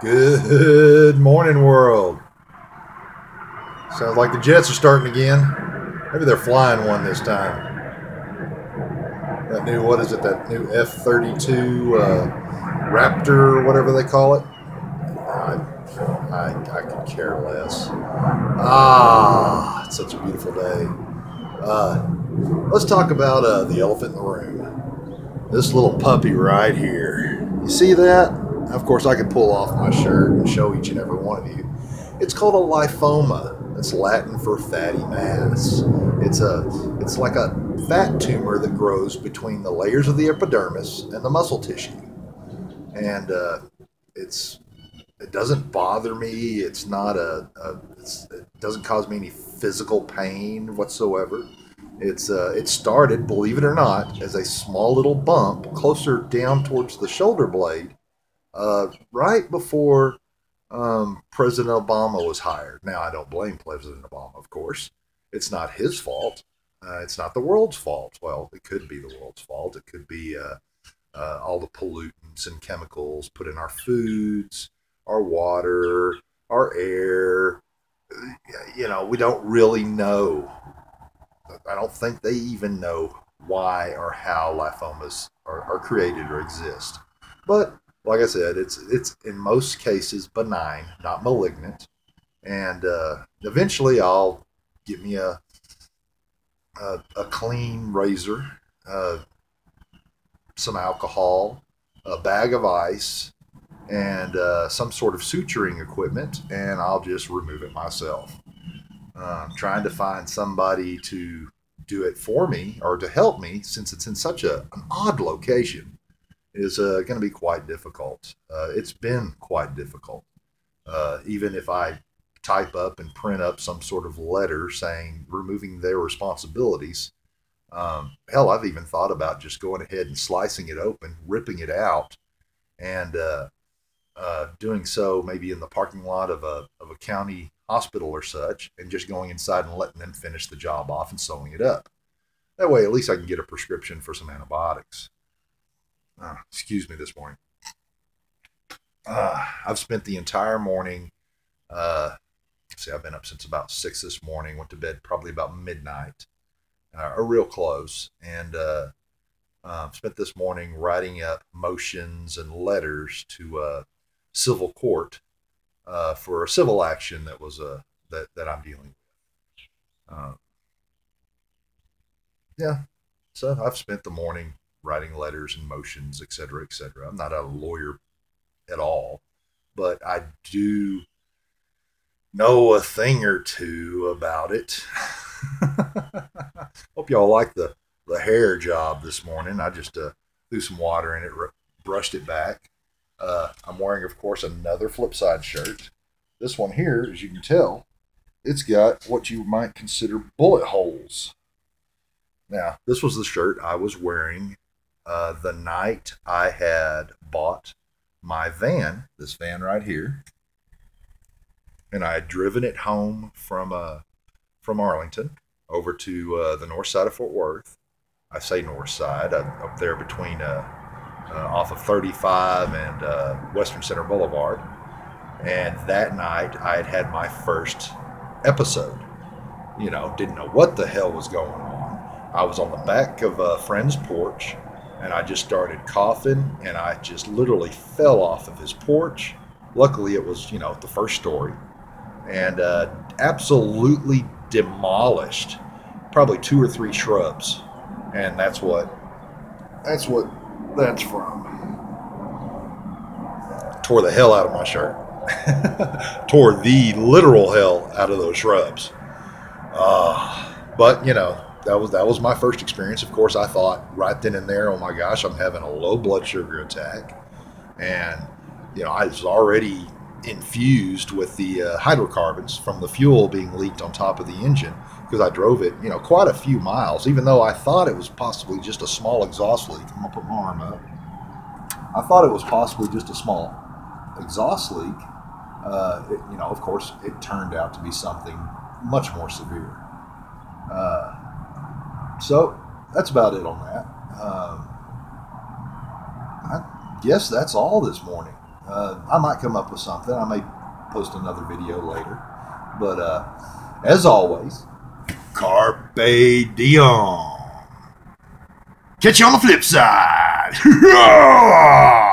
Good morning, world. Sounds like the Jets are starting again. Maybe they're flying one this time. That new, what is it, that new F 32 uh, Raptor, or whatever they call it? I, I, I could care less. Ah, it's such a beautiful day. Uh, let's talk about uh, the elephant in the room. This little puppy right here. You see that? Of course, I could pull off my shirt and show each and every one of you. It's called a lipoma. It's Latin for fatty mass. It's a, it's like a fat tumor that grows between the layers of the epidermis and the muscle tissue, and uh, it's, it doesn't bother me. It's not a, a it's, it doesn't cause me any physical pain whatsoever. It's uh, it started, believe it or not, as a small little bump closer down towards the shoulder blade, uh, right before um, President Obama was hired. Now, I don't blame President Obama, of course. It's not his fault. Uh, it's not the world's fault. Well, it could be the world's fault. It could be uh, uh, all the pollutants and chemicals put in our foods, our water, our air. You know, we don't really know. I don't think they even know why or how lipomas are, are created or exist. But like I said, it's it's in most cases benign, not malignant, and uh, eventually I'll get me a a, a clean razor, uh, some alcohol, a bag of ice, and uh, some sort of suturing equipment, and I'll just remove it myself. I'm trying to find somebody to do it for me or to help me since it's in such a, an odd location is uh, going to be quite difficult. Uh, it's been quite difficult. Uh, even if I type up and print up some sort of letter saying removing their responsibilities, um, hell, I've even thought about just going ahead and slicing it open, ripping it out, and uh, uh, doing so maybe in the parking lot of a, of a county hospital or such, and just going inside and letting them finish the job off and sewing it up. That way, at least I can get a prescription for some antibiotics. Uh, excuse me this morning. Uh, I've spent the entire morning. Uh, see, I've been up since about six this morning. Went to bed probably about midnight, uh, or real close, and uh, uh, spent this morning writing up motions and letters to uh, civil court for a civil action that was uh, that that I'm dealing with. Yeah, so I've spent the morning writing letters and motions, et cetera, et cetera. I'm not a lawyer at all, but I do know a thing or two about it. Hope y'all like the, the hair job this morning. I just uh, threw some water in it, r- brushed it back. Uh, I'm wearing, of course, another Flipside shirt. This one here, as you can tell, it's got what you might consider bullet holes. Now, this was the shirt I was wearing uh, the night I had bought my van, this van right here, and I had driven it home from uh, from Arlington over to uh, the north side of Fort Worth. I say north side, up there between uh, uh, off of 35 and uh, Western Center Boulevard. And that night, I had had my first episode. You know, didn't know what the hell was going on. I was on the back of a friend's porch and I just started coughing and I just literally fell off of his porch. Luckily, it was, you know, the first story and uh, absolutely demolished probably two or three shrubs. And that's what, that's what that's from. Tore the hell out of my shirt. Tore the literal hell out of those shrubs. Uh, but, you know, that was that was my first experience. Of course, I thought right then and there, oh my gosh, I'm having a low blood sugar attack, and you know I was already infused with the uh, hydrocarbons from the fuel being leaked on top of the engine because I drove it, you know, quite a few miles. Even though I thought it was possibly just a small exhaust leak. I'm gonna put my arm up. I thought it was possibly just a small exhaust leak. Uh, it, you know, of course, it turned out to be something much more severe. Uh, so that's about it on that. Um, I guess that's all this morning. Uh, I might come up with something. I may post another video later. But uh, as always, carpe diem. Catch you on the flip side.